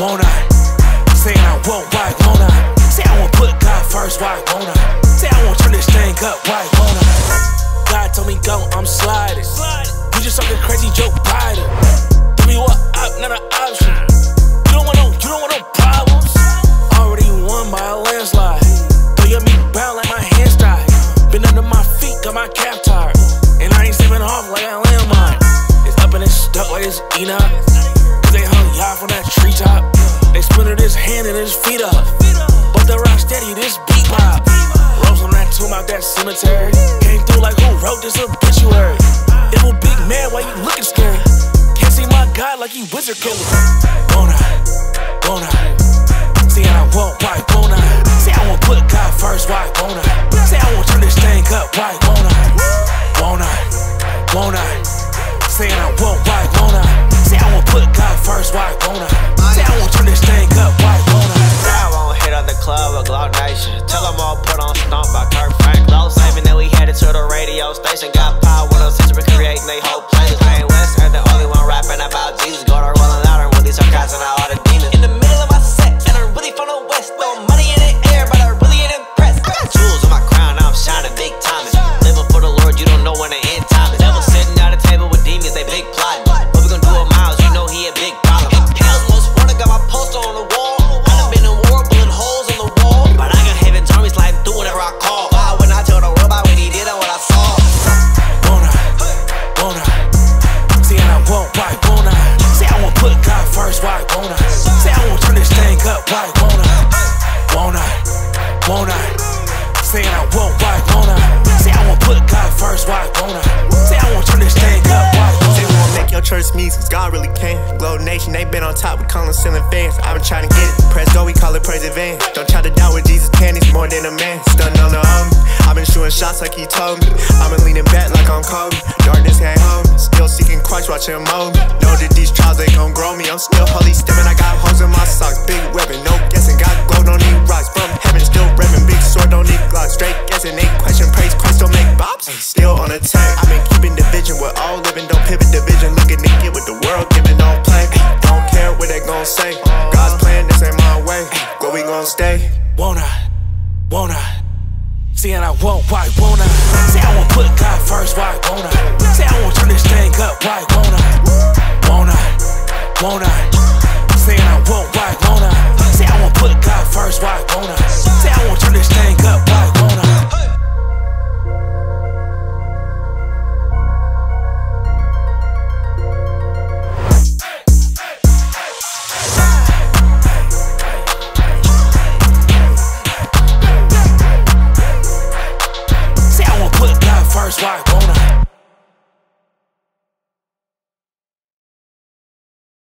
won't I? Say I won't, why won't I? Say I won't put God first, why won't I? Say I won't turn this thing up, why won't I? God told me go, I'm sliding. You just talking crazy Joe Biden. Give me what up, not an option. You don't want no, you don't want no problems. Already won by a landslide. Throw your meat bound like my hands tied. Been under my feet, got my cap tired. And I ain't stepping off like a landmine. It's up and it's stuck like it's Enoch. Cause they hung y'all from that treetop. They splintered his hand and his feet up. But the rock steady, this beat pop. Rose on that tomb out that cemetery. Came through like who wrote this obituary? Evil big man, why you looking scary? Can't see my God like he wizard killer. Won't I? Won't I? See, I won't, why won't I? Say I won't put God first, why won't I? Say I won't turn this thing up, why won't I? Won't I? Won't I? Saying I won't, first, why? Say I why won't I? Say I won't put God first, why won't I? Say I won't turn this thing up, why won't I? Won't I? Won't I? Saying I won't, why won't I? Say I won't put God first, why won't I? Say I won't turn this thing up, why won't Say I? we won't make your church meet, cause God really can. GLO Nation, they been on top, we callin' ceiling fans. i been trying to get it. Press go, we call it praise advance. Don't try to doubt what Jesus can, he's more than a man. Stunning on the arm. i been shooting shots like he told me. i been leaning back like I'm Kobe. Darkness came home, still seeking Christ, watching him mold me. Know that these trials, they gon' grow me. I'm still holy stepping, I got holes in my socks. Big weapon, no guessing. Got gold, don't need rocks. From heaven, still revving. Big sword, don't need glocks. Straight guessing, ain't question, praise Christ, don't make bops. Still on attack, i been keeping division. We're all living, don't pivot division. Looking to get with the world, giving, don't play. Don't care what they gon' say. God's plan, this ain't my way. Where we gon' stay? Won't I? Won't I? Saying I won't, why won't I? Say I won't put God first, why won't I? Say I won't turn this first wife, won't I?